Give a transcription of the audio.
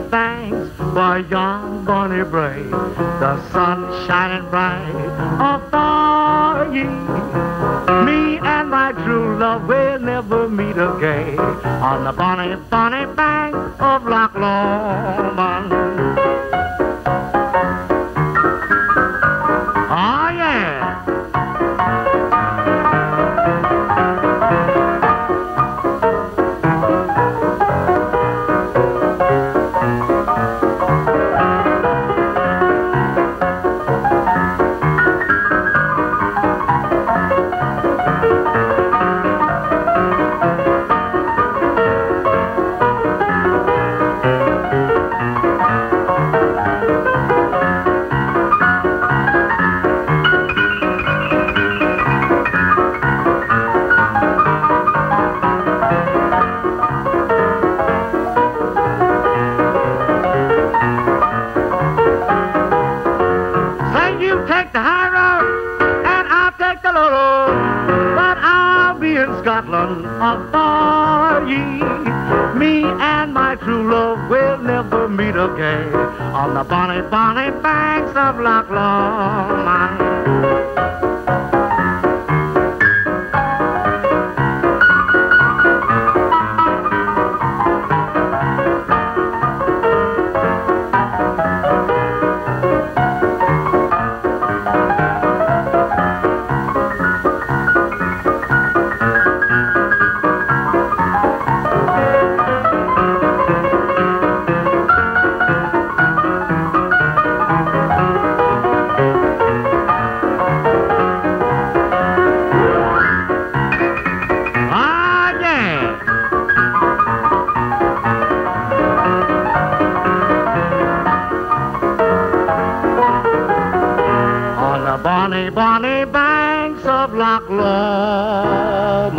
bonny banks, why yon bonny brae, the sun shining bright afar ye. Me and my true love will never meet again on the bonny, bonny bank of Loch Lomond. Oh yeah. You take the high road and I'll take the low road, but I'll be in Scotland afar ye. Me and my true love will never meet again on the bonny, bonny banks of Loch Lomond. The bonny, bonny banks of Loch Lomond.